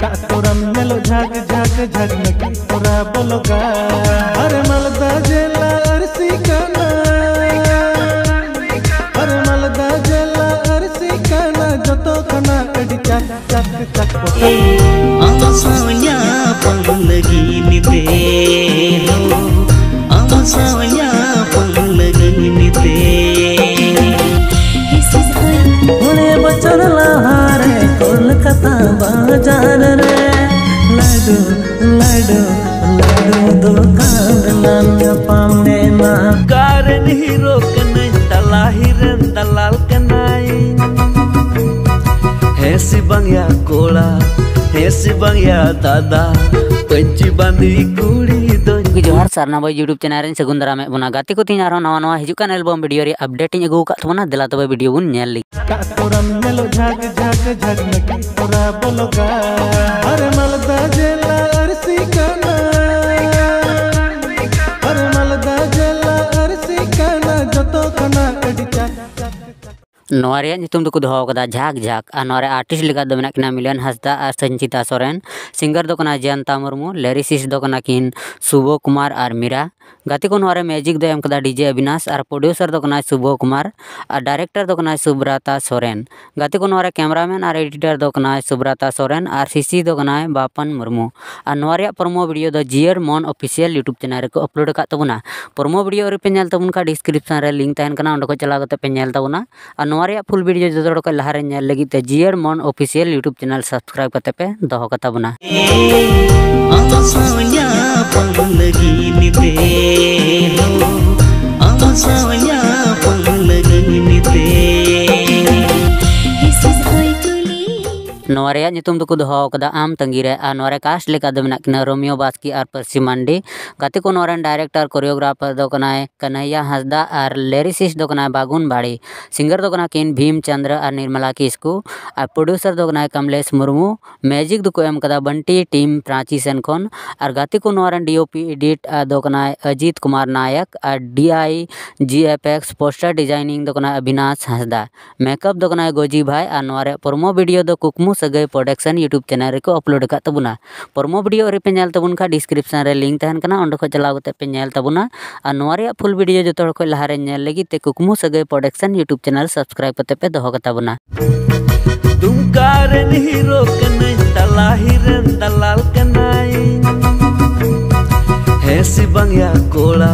कातोरम मेलो झग झग झग तोरा बोलोगा। अरे मलदा जेला अरसी काना। अरे मलदा जेला अरसी काना, जतो खाना कड़ी चक चक चक पोतई बाज़ार रे लाडू लाडू लाडू दुकान नाम पामने ना Karen hero kanai talahiran talal kanai Hesi bang ya kola Hesi bang ya tada Panci bandi kuri don ᱜᱚᱝᱠᱮ ᱡᱚᱦᱟᱨ ᱥᱟᱨᱱᱟ ᱵᱚᱭ ᱤᱭᱩᱴᱩᱵ ᱪᱮᱱᱮᱞ ᱨᱮᱧ ᱥᱟᱹᱜᱩᱱ ᱫᱟᱨᱟᱢᱮᱫ ᱵᱚᱱᱟ ᱜᱟᱛᱮ ᱠᱚ ᱛᱤᱧ ᱟᱨᱦᱚᱸ ᱱᱟᱣᱟ ᱱᱟᱣᱟ ᱦᱤᱡᱩᱜ ᱠᱟᱱ ᱮᱞᱵᱟᱢ ᱵᱷᱤᱰᱤᱭᱳ ᱨᱮ ᱟᱯᱰᱮᱴ ᱤᱧ ᱟᱹᱜᱩ ᱟᱠᱟᱫ ᱛᱟᱵᱚᱱᱟ ᱫᱮᱞᱟ ᱛᱚᱵᱮ ᱵᱷᱤᱰᱤᱭᱳ ᱵᱚᱱ ᱧᱮᱞ ᱞᱮᱜᱮ नौ दौदा झाक झाक और आर्टिस्ट लगा मिलन हंसद और संचिता सोरेन सिंगर दो जयंता मुर्मू लेरिसिस्ट दो शुभ कुमार और मीरा गति को मेजिक दो डीजे अविनाश और प्रोड्यूसर दो शुभ कुमार और डायरेक्टर दो सुब्रता सोरेन गति को कैमरामैन और एडिटर दो सुब्रता सोरेन और सीसी दो बापन मुर्मू और प्रोमो भिडियो जियर मन ऑफिशियल यूट्यूब चैनल को अपलोड करमो भिडियो रेपेलताब डिस्क्रिपन लिंक तहन उन्डे चलाव पेलताबना नौ फुल वीडियो जो जो लहारे जीएर मन ऑफिशियल यूट्यूब चैनल सब्सक्राइब करते पे दो कताबना। आम तंगीर और कास्ट लेकिन रोमियो बास्की और पार्सी मांडी गति को डायरेक्टर कोरियोग्राफर कन्हैया हंसदा और लेरिसिस बागुन बाड़ी सिंगर किन भीम चंद्र और निर्मला किस्कू और producer Kamlesh Murmu magic Bunty team प्राचीसन खन और गति को डीओपी इडिट अजीत कुमार नायक और D I G F X poster designing Avinash Hansda makeup goji भाई और प्रोमो भिडियो कुकमु सगै प्रोडक्शन यूट्यूब चैनल को अपलोड काबना प्रमो भिडियो रेपेबा डिस्क्रिपन लिंक तहनकना अंक चलावतेबा फुल भिडियो जो खुद लहारे लगे कुकमु सगै प्रोडक्शन यूट्यूब चैनल सब्सक्राइब करते पे दोबना कोड़ा,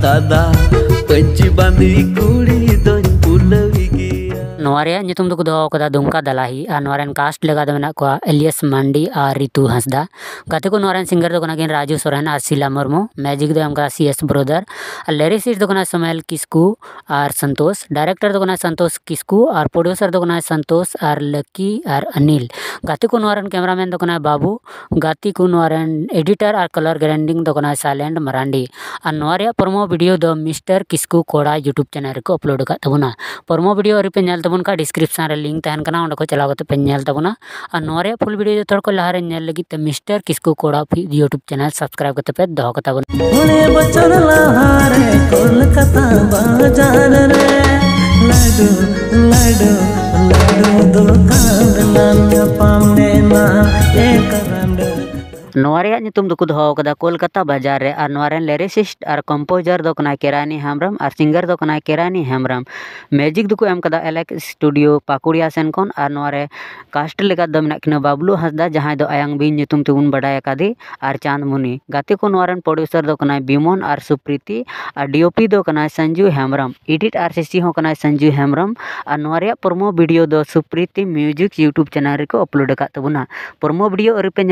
दादा पंची बंदी कुड़ी ᱱᱚᱣᱟ ᱨᱮᱭᱟᱜ ᱧᱩᱛᱩᱢ ᱫᱚᱠᱚ ᱫᱚᱦᱚ ᱟᱠᱟᱫᱟ ᱫᱩᱢᱠᱟ ᱫᱟᱞᱟᱦᱤ ᱟᱨ ᱱᱚᱣᱟ ᱨᱮᱱ ᱠᱟᱥᱴ ᱞᱮᱠᱟ ᱫᱚ ᱢᱮᱱᱟᱜ ᱠᱚᱣᱟ ᱮᱞᱤᱭᱟᱥ ᱢᱟᱱᱰᱤ ᱟᱨ ᱨᱤᱛᱩ ᱦᱟᱸᱥᱫᱟ ᱜᱟᱛᱮ ᱠᱚ ᱱᱚᱣᱟ ᱨᱮᱱ ᱥᱤᱝᱜᱟᱨ ᱫᱚ ᱠᱟᱱᱟ ᱠᱤᱱ ᱨᱟᱡᱩ ᱥᱚᱨᱮᱱ ᱟᱨ ᱥᱤᱞᱟ ᱢᱩᱨᱢᱩ ᱢᱮᱡᱤᱠ ᱫᱚ ᱮᱢ ᱠᱟᱫᱟ ᱥᱤ ᱮᱥ ᱵᱨᱚᱫᱟᱨ ᱟᱨ ᱞᱮᱨᱤᱥᱤᱥ ᱫᱚ ᱠᱟᱱᱟ ᱥᱚᱢᱮᱞ ᱠᱤᱥᱠᱩ ᱟᱨ ᱥᱚᱱᱛᱳᱥ ᱰᱟᱭᱨᱮᱠᱴᱚᱨ ᱫᱚ ᱠᱟᱱᱟ ᱥᱚᱱᱛᱳᱥ ᱠᱤᱥᱠᱩ ᱟᱨ ᱯᱨᱚᱰᱩᱥᱟᱨ ᱫᱚ ᱠᱟᱱᱟ ᱥᱚᱱᱛᱳᱥ ᱟᱨ ᱞᱟᱠᱤ ᱟᱨ ᱚᱱᱤᱞ ᱜᱟᱛᱮ ᱠᱚ ᱱᱚᱣᱟ ᱨᱮᱱ ᱠᱮᱢᱮᱨᱟᱢᱮᱱ ᱫᱚ ᱠᱟᱱᱟ ᱵᱟᱵᱩ ᱜᱟᱛᱮ ᱠᱚ ᱱᱚᱣᱟ ᱨᱮᱱ ᱮᱰᱤᱴᱚᱨ ᱟᱨ ᱠᱟᱞᱟᱨ ᱜᱨᱮᱱᱰᱤᱝ ᱫᱚ ᱠᱟᱱᱟ ᱥᱟᱭᱞᱮᱱᱴ ᱢᱟᱨᱟᱱᱰᱤ ᱟᱨ ᱱᱚᱣᱟ ᱨᱮᱭᱟᱜ ᱯᱨᱳᱢᱳ ᱵᱷᱤᱰᱤᱭᱳ ᱫᱚ ᱢᱤᱥᱴᱟᱨ ᱠᱤᱥᱠᱩ ᱠᱚᱲᱟ ᱤᱭᱩᱴᱩᱵ ᱪᱮᱱᱮᱞ ᱨᱮᱠᱚ ᱟᱯᱞᱳᱰ ᱟᱠᱟᱫ ᱛᱟᱵᱚᱱᱟ ᱯᱨᱳᱢᱳ ᱵᱷᱤᱰᱤᱭᱳ ᱨᱮᱯᱮ ᱧᱮᱞ ᱛᱟᱵᱚᱱ डिस्क्रिप्शन लिंक तहन करना उनको चलागत पेलतना और नरे फुल भिडियो जो को लहारे तो मिस्टर किसको को यूट्यूब चैनल सब्सक्राइब करते पे दोताबन लड़ू लड़ू लड़ू दो दुव का कोलकाता बाज़ार रे और लिरिस्ट और कम्पोजर केरानी हेम्रम और सिंगर केरानी हेम्रम मेजिक दुको एलेक् स्टूडियो पाकुड़िया सेन और कास्ट लगा बाबलू हंसदा जहाँ आयंग बीन बड़ाई और चांदमुनि गति को प्रड्यूसर विमन और सुप्रीति और डीओपी संजू हेम्रम इडिट और सीसी संजू हेम्रम और promo video Supriti music YouTube channel upload कर प्रोमो भिडियो अरपे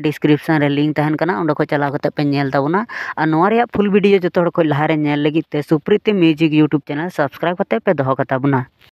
डिस्क्रिप्शन डिस्क्रिप्शन लिंक तहन को चलावना फुल भिडियो जो खुद लहारे Supriti music YouTube channel subscribe करते पे दोहोताबना